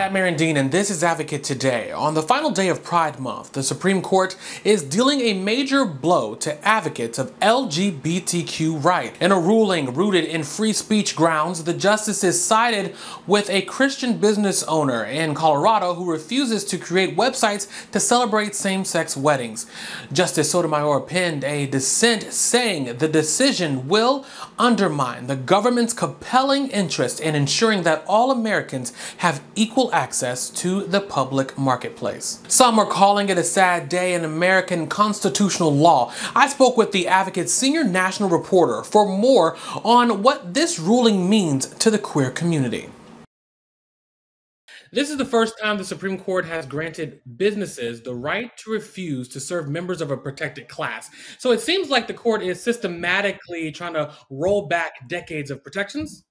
Hi, I'm Aaron Dean, and this is Advocate Today. On the final day of Pride Month, the Supreme Court is dealing a major blow to advocates of LGBTQ rights. In a ruling rooted in free speech grounds, the justices sided with a Christian business owner in Colorado who refuses to create websites to celebrate same sex weddings. Justice Sotomayor penned a dissent saying the decision will undermine the government's compelling interest in ensuring that all Americans have equal access to the public marketplace. Some are calling it a sad day in American constitutional law. I spoke with the Advocate's senior national reporter for more on what this ruling means to the queer community. This is the first time the Supreme Court has granted businesses the right to refuse to serve members of a protected class. So it seems like the court is systematically trying to roll back decades of protections.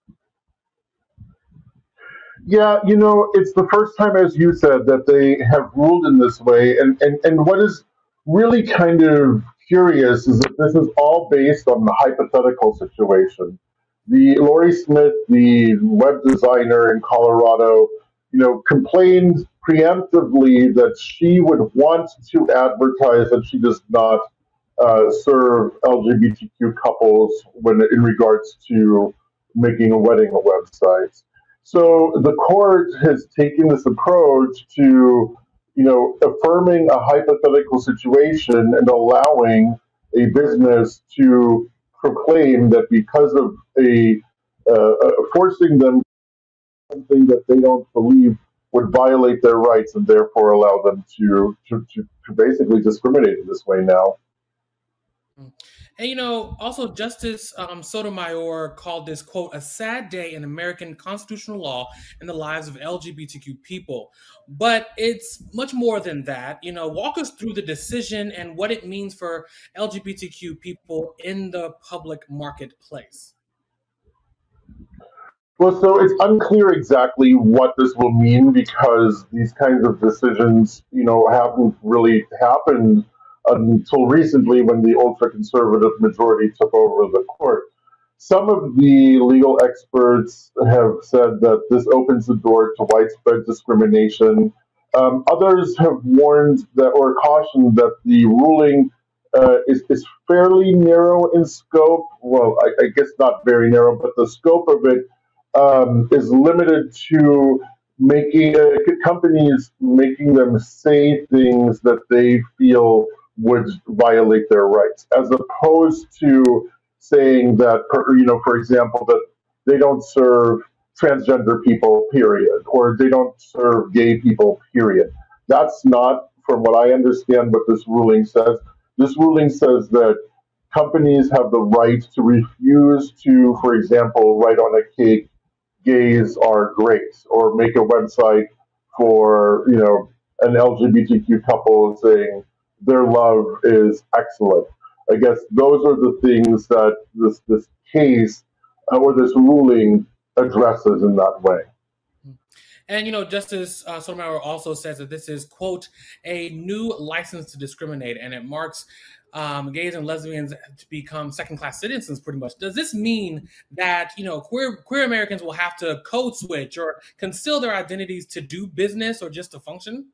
Yeah, you know, it's the first time, as you said, that they have ruled in this way. And, and, and what is really kind of curious is that this is all based on the hypothetical situation. The Lorie Smith, the web designer in Colorado, you know, complained preemptively that she would want to advertise that she does not uh, serve LGBTQ couples when in regards to making a wedding website. So the court has taken this approach to, you know, affirming a hypothetical situation and allowing a business to proclaim that because of a uh, uh, forcing them something that they don't believe would violate their rights and therefore allow them to to, to, to basically discriminate in this way now. And you know, also Justice um, Sotomayor called this quote a sad day in American constitutional law and the lives of LGBTQ people. But it's much more than that. You know, walk us through the decision and what it means for LGBTQ people in the public marketplace. Well, so it's unclear exactly what this will mean because these kinds of decisions, you know, haven't really happened until recently when the ultra conservative majority took over the court. Some of the legal experts have said that this opens the door to widespread discrimination. Um, others have warned that or cautioned that the ruling uh, is, is fairly narrow in scope. Well, I, I, guess not very narrow, but the scope of it um, is limited to making uh, companies making them say things that they feel would violate their rights, as opposed to saying that, you know, for example, that they don't serve transgender people, period, or they don't serve gay people, period. That's not, from what I understand, what this ruling says. This ruling says that companies have the right to refuse to, for example, write on a cake, gays are great, or make a website for, you know, an LGBTQ couple saying, their love is excellent. I guess those are the things that this this case uh, or this ruling addresses in that way. And you know, Justice uh, Sotomayor also says that this is quote a new license to discriminate, and it marks um, gays and lesbians to become second-class citizens. Pretty much. Does this mean that you know queer queer Americans will have to code switch or conceal their identities to do business or just to function?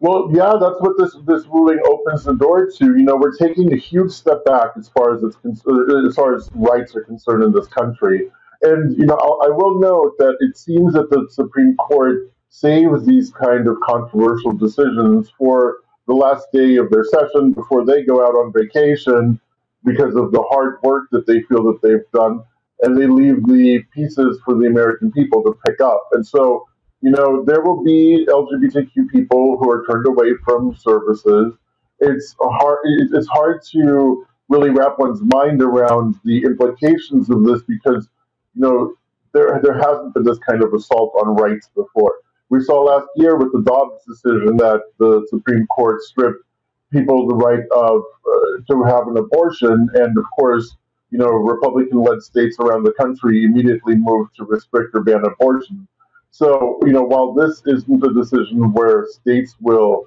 Well, yeah, that's what this this ruling opens the door to. You know, we're taking a huge step back as far as it's uh, as far as rights are concerned in this country. And you know, I, I will note that it seems that the Supreme Court saves these kind of controversial decisions for the last day of their session before they go out on vacation because of the hard work that they feel that they've done, and they leave the pieces for the American people to pick up. And so you know, there will be LGBTQ people who are turned away from services. It's hard. It's hard to really wrap one's mind around the implications of this because, you know, there there hasn't been this kind of assault on rights before. We saw last year with the Dobbs decision that the Supreme Court stripped people the right of uh, to have an abortion, and of course, you know, Republican-led states around the country immediately moved to restrict or ban abortion. So, you know, while this isn't a decision where states will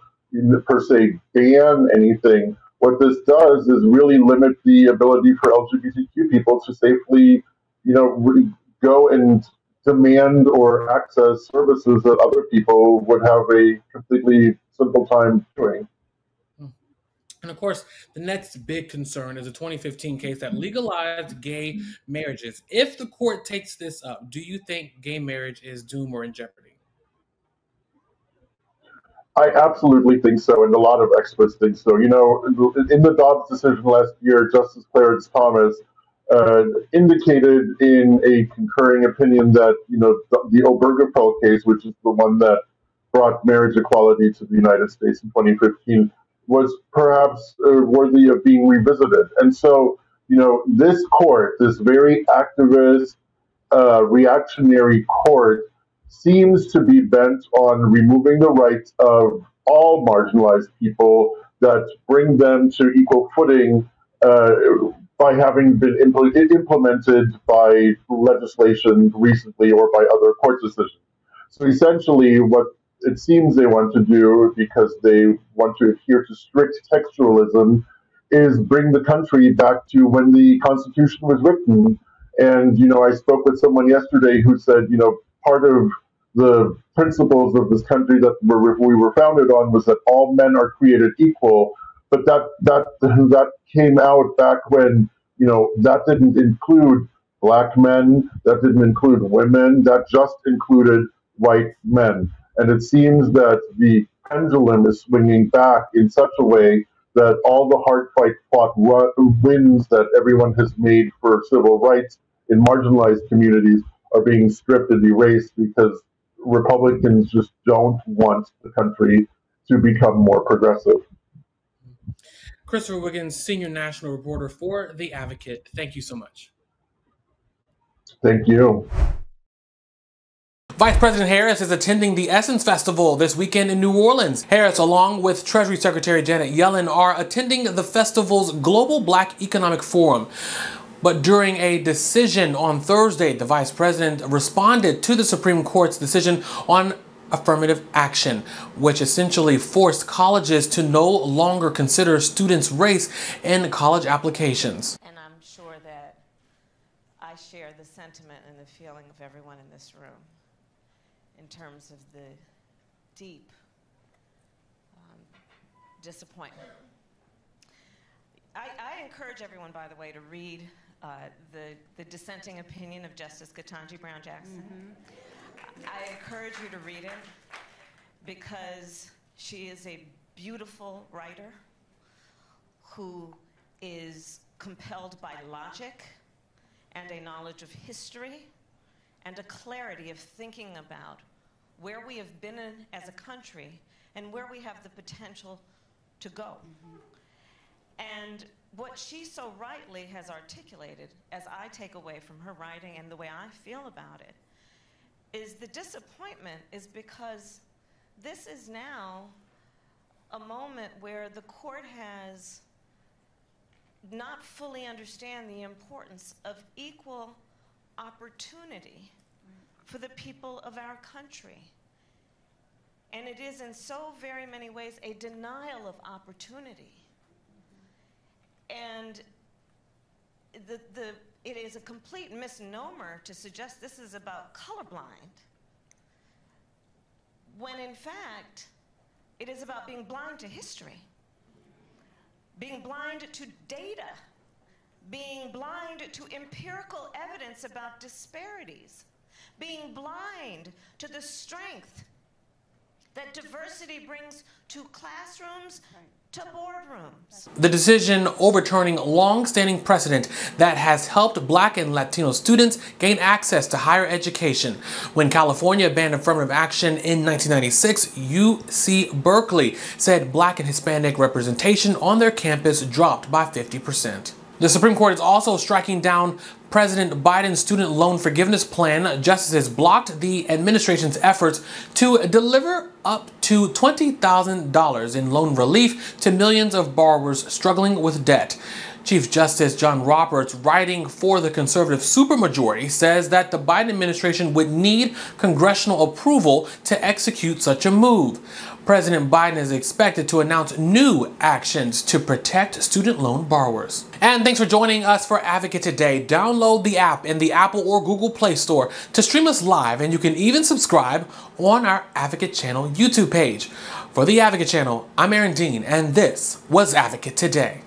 per se ban anything, what this does is really limit the ability for LGBTQ people to safely, you know, go and demand or access services that other people would have a completely simple time doing. And of course, the next big concern is a 2015 case that legalized gay marriages. If the court takes this up, do you think gay marriage is doomed or in jeopardy? I absolutely think so, and a lot of experts think so. You know, in the Dobbs decision last year, Justice Clarence Thomas uh, indicated in a concurring opinion that you know the, the Obergefell case, which is the one that brought marriage equality to the United States in 2015, was perhaps uh, worthy of being revisited. And so, you know, this court, this very activist, uh, reactionary court, seems to be bent on removing the rights of all marginalized people that bring them to equal footing uh, by having been impl- implemented by legislation recently or by other court decisions. So essentially, what it seems they want to do, because they want to adhere to strict textualism, is bring the country back to when the Constitution was written. And, you know, I spoke with someone yesterday who said, you know, part of the principles of this country that we were founded on was that all men are created equal. But that that that came out back when you know that didn't include black men, that didn't include women, that just included white men. And it seems that the pendulum is swinging back in such a way that all the hard fight fought wins that everyone has made for civil rights in marginalized communities are being stripped and erased because Republicans just don't want the country to become more progressive. Christopher Wiggins, senior national reporter for The Advocate. Thank you so much. Thank you. Vice President Harris is attending the Essence Festival this weekend in New Orleans. Harris, along with Treasury Secretary Janet Yellen, are attending the festival's Global Black Economic Forum. But during a decision on Thursday, the vice president responded to the Supreme Court's decision on affirmative action, which essentially forced colleges to no longer consider students' race in college applications. And I'm sure that I share the sentiment and the feeling of everyone in this room in terms of the deep um, disappointment. I, I encourage everyone, by the way, to read uh, the, the dissenting opinion of Justice Ketanji Brown Jackson. Mm-hmm. I encourage you to read it because she is a beautiful writer who is compelled by logic and a knowledge of history and a clarity of thinking about where we have been in as a country and where we have the potential to go. Mm-hmm. And what she so rightly has articulated, as I take away from her writing and the way I feel about it, is the disappointment is because this is now a moment where the court has not fully understand the importance of equal opportunity for the people of our country. And it is in so very many ways a denial of opportunity. And the, the, it is a complete misnomer to suggest this is about colorblind, when in fact, it is about being blind to history, being blind to data, being blind to empirical evidence about disparities, being blind to the strength that diversity brings to classrooms, to boardrooms. The decision overturning long-standing precedent that has helped black and Latino students gain access to higher education. When California banned affirmative action in 1996, UC Berkeley said black and Hispanic representation on their campus dropped by 50%. The Supreme Court is also striking down President Biden's student loan forgiveness plan. Justices blocked the administration's efforts to deliver up to $20,000 in loan relief to millions of borrowers struggling with debt. Chief Justice John Roberts, writing for the conservative supermajority, says that the Biden administration would need congressional approval to execute such a move. President Biden is expected to announce new actions to protect student loan borrowers. And thanks for joining us for Advocate Today. Download the app in the Apple or Google Play Store to stream us live, and you can even subscribe on our Advocate Channel YouTube page. For the Advocate Channel, I'm Aaron Dean, and this was Advocate Today.